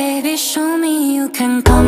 Baby, show me you can go